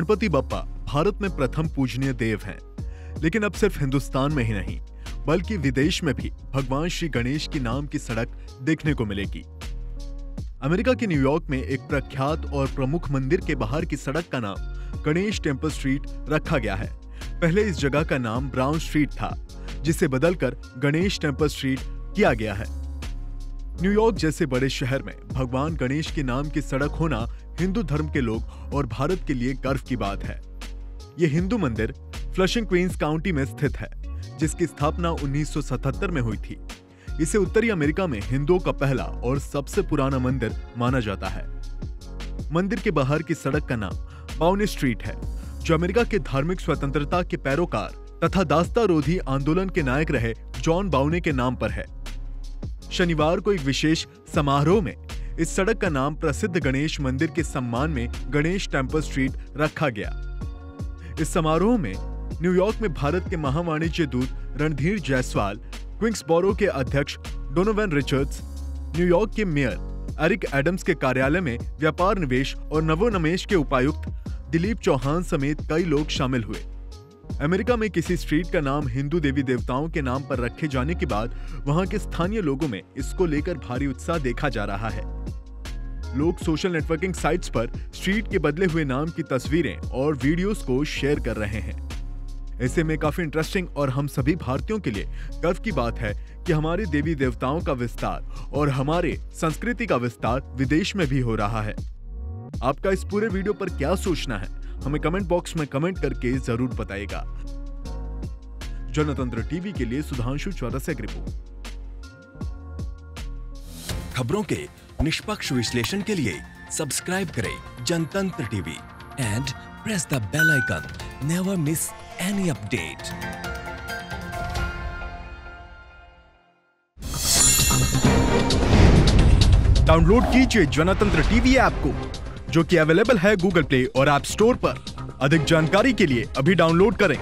गणपति बप्पा भारत में प्रथम पूजनीय देव हैं। लेकिन अब सिर्फ़ हिंदुस्तान में ही नहीं, बल्कि विदेश में भी भगवान श्री गणेश की नाम की सड़क देखने को मिलेगी। अमेरिका के न्यूयॉर्क में एक प्रख्यात और प्रमुख मंदिर के बाहर की सड़क का नाम गणेश टेंपल स्ट्रीट रखा गया है। पहले इस जगह का नाम ब्राउन स्ट्रीट था, जिसे बदलकर गणेश टेंपल स्ट्रीट किया गया है। न्यूयॉर्क जैसे बड़े शहर में भगवान गणेश के नाम की सड़क होना हिंदू धर्म के लोग और भारत के लिए गर्व की बात है। ये हिंदू मंदिर फ्लशिंग क्वींस काउंटी में स्थित है, जिसकी स्थापना 1977 में हुई थी। इसे उत्तरी अमेरिका में हिंदुओं का पहला और सबसे पुराना मंदिर माना जाता है। मंदिर के बाहर की सड़क का नाम बाउनी स्ट्रीट है, जो अमेरिका के धार्मिक स्वतंत्रता के पैरोकार तथा दास्तारोधी आंदोलन के नायक रहे जॉन बाउने के नाम पर है। शनिवार को एक विशेष समारोह में इस सड़क का नाम प्रसिद्ध गणेश मंदिर के सम्मान में गणेश टेंपल स्ट्रीट रखा गया। इस समारोह में न्यूयॉर्क में भारत के महावाणिज्य दूत रणधीर जायसवाल क्विंग्सबोरो के अध्यक्ष डोनोवन रिचर्ड्स न्यूयॉर्क के मेयर एरिक एडम्स के कार्यालय में व्यापार निवेश और नवोनमेश के उपायुक्त दिलीप चौहान समेत कई लोग शामिल हुए। अमेरिका में किसी स्ट्रीट का नाम हिंदू देवी देवताओं के नाम पर रखे जाने के बाद वहाँ के स्थानीय लोगों में इसको लेकर भारी उत्साह देखा जा रहा है। लोग सोशल नेटवर्किंग साइट्स पर स्ट्रीट के बदले हुए नाम की तस्वीरें और वीडियोस को शेयर कर रहे हैं। ऐसे में काफ़ी इंटरेस्टिंग और हम सभी भारतीयों के लिए गर्व की बात है कि हमारे देवी देवताओं का विस्तार और हमारे संस्कृति का विस्तार विदेश में भी हो रहा है। आपका इस पूरे वीडियो पर क्या सोचना है? हमें कमेंट बॉक्स में कमेंट करके ज़रूर बताएगा। जनतंत्र टीवी के लिए सुधांशु चौरसिया की रिपोर्ट। खबरों के निष्पक्ष विश्लेषण के लिए सब्सक्राइब करें Jantantra TV and press the bell icon never miss any update download कीजिए जनतंत्र टीवी ऐप को। जो कि अवेलेबल है गूगल प्ले और एप स्टोर पर। अधिक जानकारी के लिए अभी डाउनलोड करें।